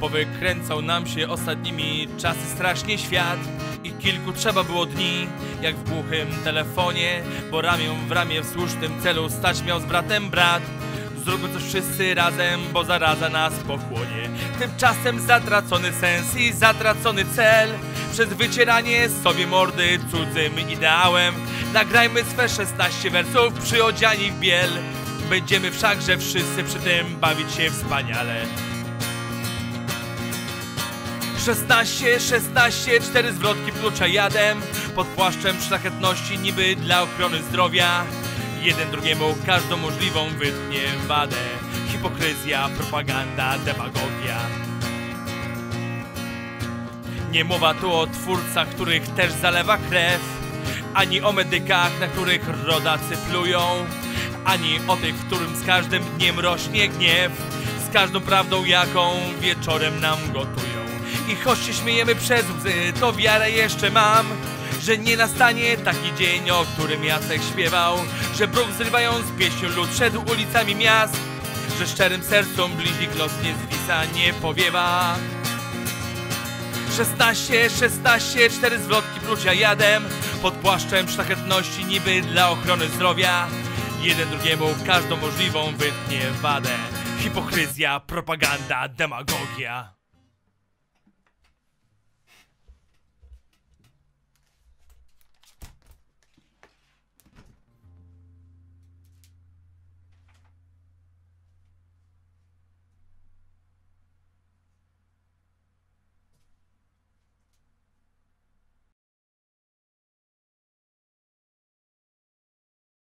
Powykręcał nam się ostatnimi czasy strasznie świat I kilku trzeba było dni, jak w głuchym telefonie Bo ramię w ramię w słusznym celu stać miał z bratem brat. Zróbmy coś wszyscy razem, bo zaraza nas pochłonie. Tymczasem zatracony sens i zatracony cel. Przez wycieranie sobie mordy cudzym ideałem. Nagrajmy swe 16 wersów przyodziani w biel. Będziemy wszakże wszyscy przy tym bawić się wspaniale 16, 16, cztery zwrotki plucza jadem. Pod płaszczem szlachetności niby dla ochrony zdrowia. Jeden drugiemu każdą możliwą wytnie wadę. Hipokryzja, propaganda, demagogia. Nie mowa tu o twórcach, których też zalewa krew Ani o medykach, na których rodacy plują Ani o tych, w którym z każdym dniem rośnie gniew Z każdą prawdą, jaką wieczorem nam gotują I choć się śmiejemy przez łzy, to wiarę jeszcze mam że nie nastanie taki dzień, o którym Jacek śpiewał Że bruk zrywając pieśnią lud szedł ulicami miast Że szczerym sercom bliźnik los nie zwisa, nie powiewa. 16, 16, cztery zwrotki plucia jadem Pod płaszczem szlachetności niby dla ochrony zdrowia. Jeden drugiemu każdą możliwą wytnie wadę. Hipokryzja, propaganda, demagogia